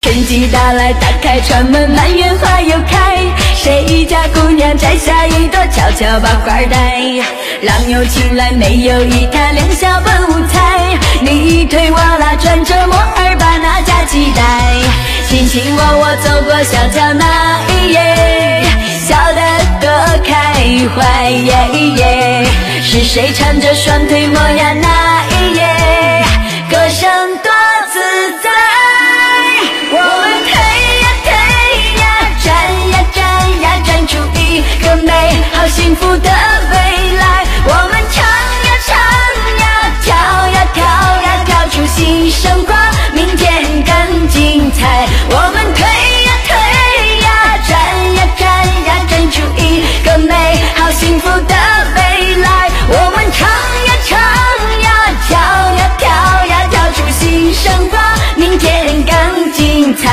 春季到来，打开窗门，满园花又开。谁家姑娘摘下一朵，悄悄把花戴。郎有情来，妹有意，他两小本无猜。你推我拉，转着摸儿把那家期待。卿卿我我走过小桥那一夜，笑得多开怀。是谁搀着双腿磨呀 time